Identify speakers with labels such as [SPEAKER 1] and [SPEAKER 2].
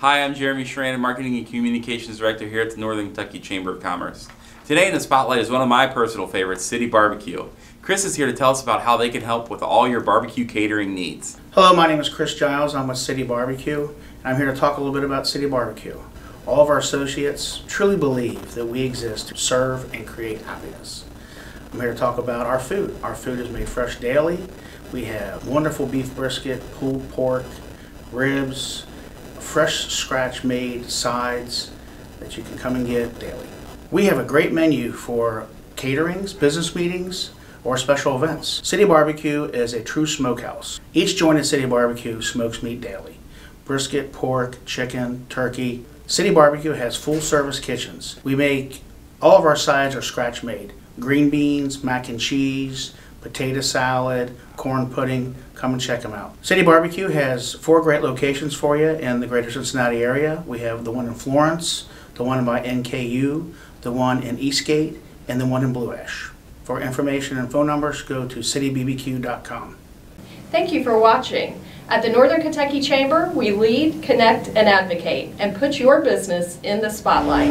[SPEAKER 1] Hi, I'm Jeremy Schranen, Marketing and Communications Director here at the Northern Kentucky Chamber of Commerce. Today in the spotlight is one of my personal favorites, City Barbeque. Chris is here to tell us about how they can help with all your barbecue catering needs.
[SPEAKER 2] Hello, my name is Chris Giles. I'm with City Barbeque. And I'm here to talk a little bit about City Barbeque. All of our associates truly believe that we exist to serve and create happiness. I'm here to talk about our food. Our food is made fresh daily. We have wonderful beef brisket, pulled pork, ribs, fresh scratch made sides that you can come and get daily. We have a great menu for caterings, business meetings, or special events. City Barbeque is a true smokehouse. Each joint at City Barbeque smokes meat daily. Brisket, pork, chicken, turkey. City Barbeque has full service kitchens. We make all of our sides are scratch made. Green beans, mac and cheese, potato salad, corn pudding. Come and check them out. City Barbeque has four great locations for you in the greater Cincinnati area. We have the one in Florence, the one by NKU, the one in Eastgate, and the one in Blue Ash. For information and phone numbers, go to citybbq.com.
[SPEAKER 3] Thank you for watching. At the Northern Kentucky Chamber, we lead, connect, and advocate, and put your business in the spotlight.